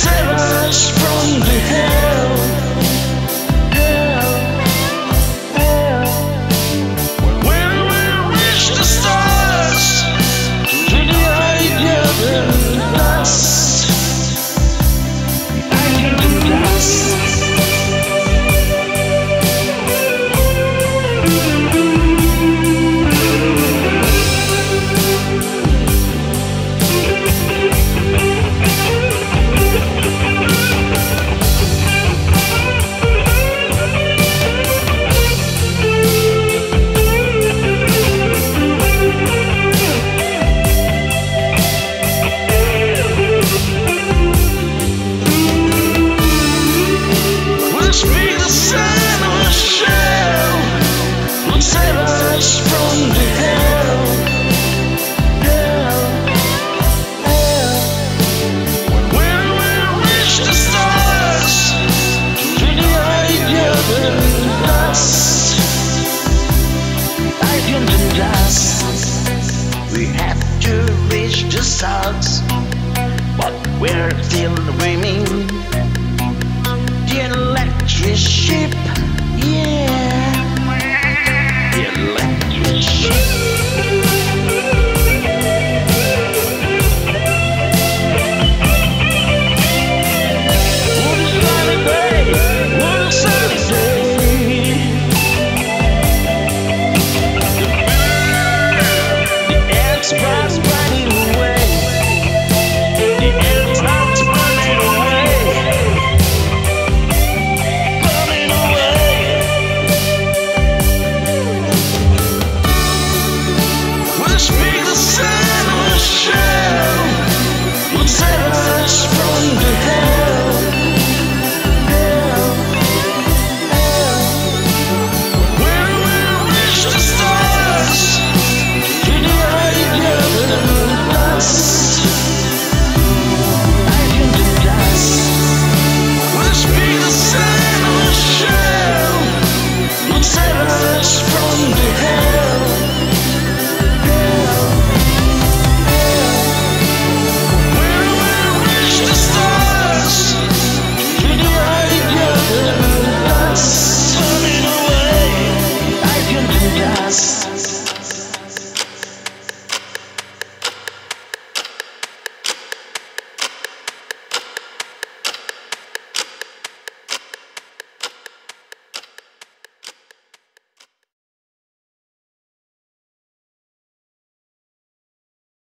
Sarah's from the head. We have to reach the stars, but we're still dreaming. The electric ship.